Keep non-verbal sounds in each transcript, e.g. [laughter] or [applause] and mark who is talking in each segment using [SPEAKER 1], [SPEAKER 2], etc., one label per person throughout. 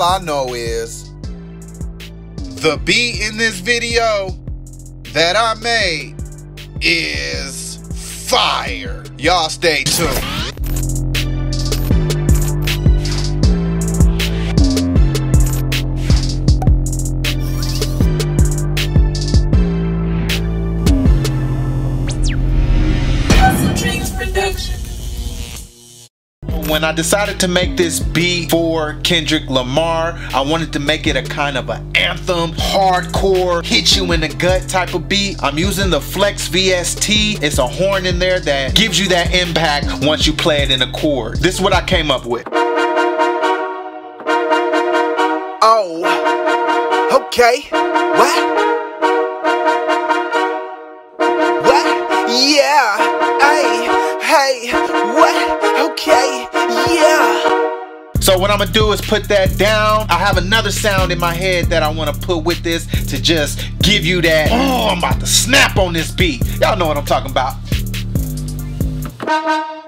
[SPEAKER 1] I know is the beat in this video that I made is fire. Y'all stay tuned. When I decided to make this beat for Kendrick Lamar, I wanted to make it a kind of an anthem, hardcore, hit you in the gut type of beat. I'm using the Flex VST. It's a horn in there that gives you that impact once you play it in a chord. This is what I came up with.
[SPEAKER 2] Oh, okay. What? What? Yeah.
[SPEAKER 1] So what I'm gonna do is put that down. I have another sound in my head that I wanna put with this to just give you that, oh, I'm about to snap on this beat. Y'all know what I'm talking about.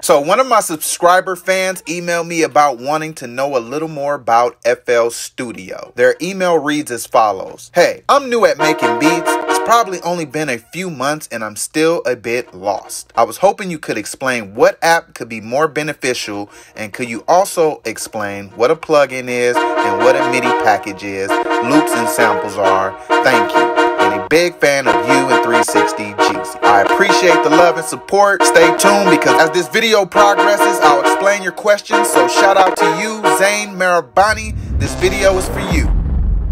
[SPEAKER 1] So one of my subscriber fans emailed me about wanting to know a little more about FL Studio. Their email reads as follows. Hey, I'm new at making beats. Probably only been a few months and I'm still a bit lost. I was hoping you could explain what app could be more beneficial and could you also explain what a plugin is and what a MIDI package is, loops and samples are. Thank you and a big fan of you and 360 Jeezy. I appreciate the love and support. Stay tuned because as this video progresses, I'll explain your questions. So shout out to you, Zane Marabani. This video is for you.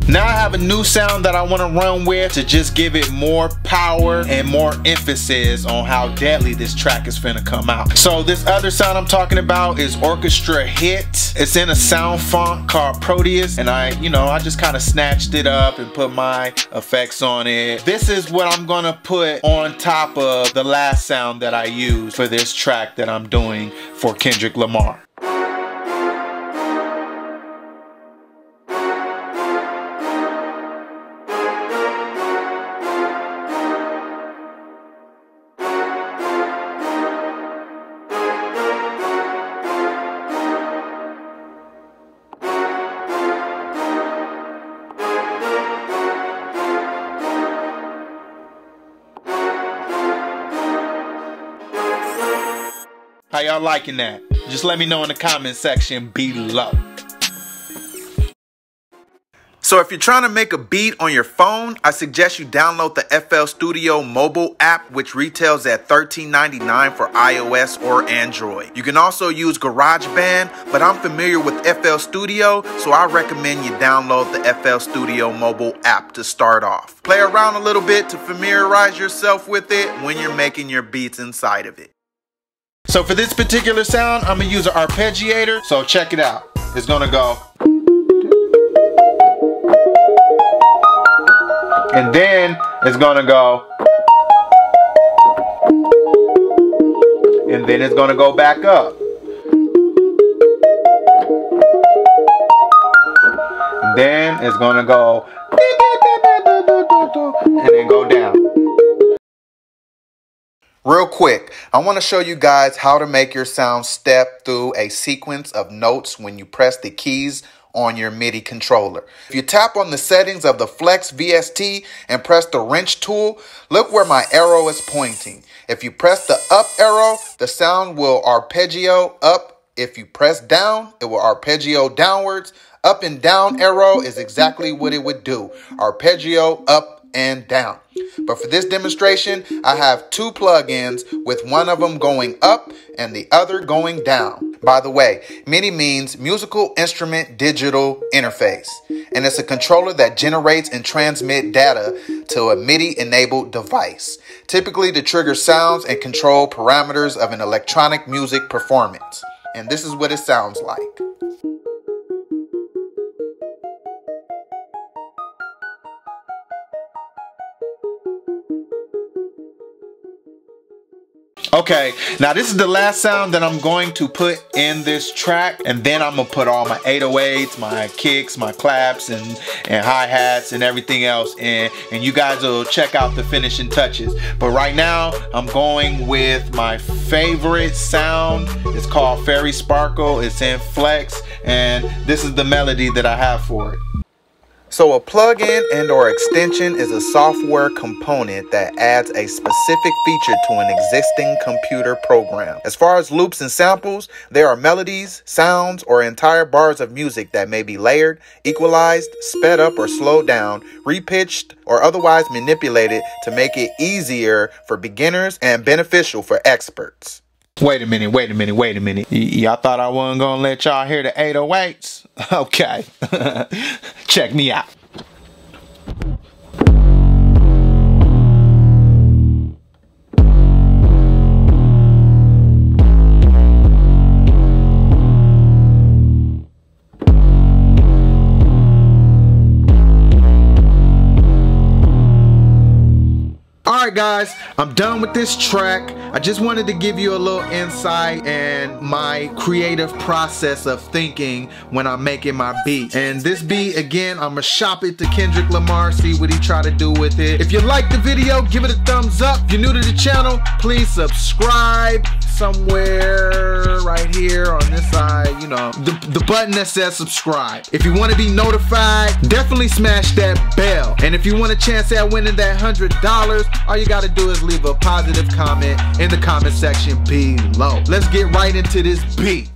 [SPEAKER 1] Now I have a new sound that I want to run with to just give it more power and more emphasis on how deadly this track is finna come out. So this other sound I'm talking about is Orchestra Hit. It's in a sound font called Proteus and I, you know, I just kind of snatched it up and put my effects on it. This is what I'm gonna put on top of the last sound that I used for this track that I'm doing for Kendrick Lamar. How y'all liking that? Just let me know in the comment section below. So if you're trying to make a beat on your phone, I suggest you download the FL Studio mobile app, which retails at $13.99 for iOS or Android. You can also use GarageBand, but I'm familiar with FL Studio, so I recommend you download the FL Studio mobile app to start off. Play around a little bit to familiarize yourself with it when you're making your beats inside of it. So for this particular sound, I'm gonna use an arpeggiator. So check it out. It's gonna go. And then it's gonna go. And then it's gonna go back up. And then it's gonna go. And then go down. Real quick, I want to show you guys how to make your sound step through a sequence of notes when you press the keys on your MIDI controller. If you tap on the settings of the Flex VST and press the wrench tool, look where my arrow is pointing. If you press the up arrow, the sound will arpeggio up. If you press down, it will arpeggio downwards. Up and down arrow is exactly what it would do. Arpeggio up and down. But for this demonstration, I have two plugins with one of them going up and the other going down. By the way, MIDI means Musical Instrument Digital Interface, and it's a controller that generates and transmits data to a MIDI-enabled device, typically to trigger sounds and control parameters of an electronic music performance. And this is what it sounds like. Okay, now this is the last sound that I'm going to put in this track and then I'm gonna put all my 808s, my kicks, my claps and, and hi-hats and everything else in and you guys will check out the finishing touches. But right now I'm going with my favorite sound. It's called Fairy Sparkle. It's in Flex and this is the melody that I have for it. So a plugin and or extension is a software component that adds a specific feature to an existing computer program. As far as loops and samples, there are melodies, sounds, or entire bars of music that may be layered, equalized, sped up or slowed down, repitched, or otherwise manipulated to make it easier for beginners and beneficial for experts. Wait a minute, wait a minute, wait a minute. Y y'all thought I wasn't gonna let y'all hear the 808s? [laughs] Okay. [laughs] Check me out. Alright guys, I'm done with this track. I just wanted to give you a little insight and my creative process of thinking when I'm making my beat. And this beat, again, I'm gonna shop it to Kendrick Lamar, see what he try to do with it. If you like the video, give it a thumbs up. If you're new to the channel, please subscribe somewhere right here on this side, you know, the, the button that says subscribe. If you want to be notified, definitely smash that bell. And if you want a chance at winning that $100, all you got to do is leave a positive comment in the comment section below. Let's get right into this beat.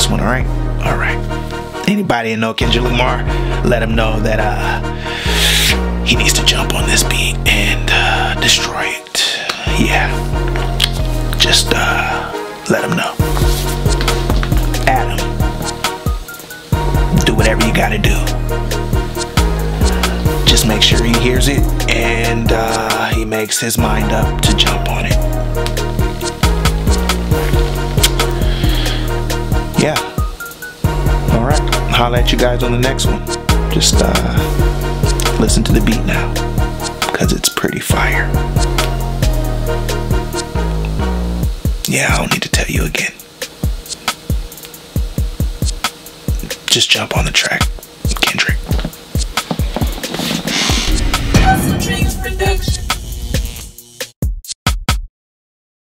[SPEAKER 1] To this one, alright? Alright. Anybody know Kendrick Lamar, let him know that uh, he needs to jump on this beat and uh, destroy it. Yeah. Just uh, let him know. Adam, do whatever you gotta do. Just make sure he hears it and uh, he makes his mind up to jump on it. holler at you guys on the next one. Just uh, listen to the beat now, because it's pretty fire. Yeah, I don't need to tell you again. Just jump on the track, Kendrick.